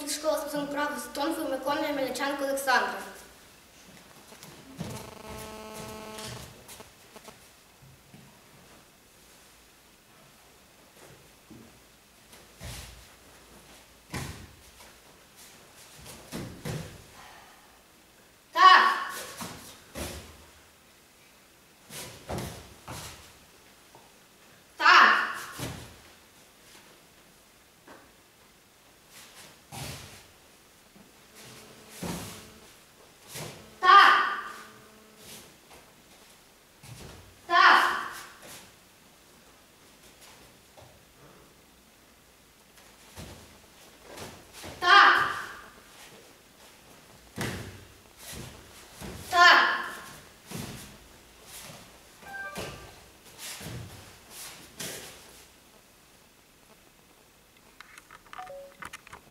комплекс школи спортивних прав з тонкою виконує Мельниченко Олександра.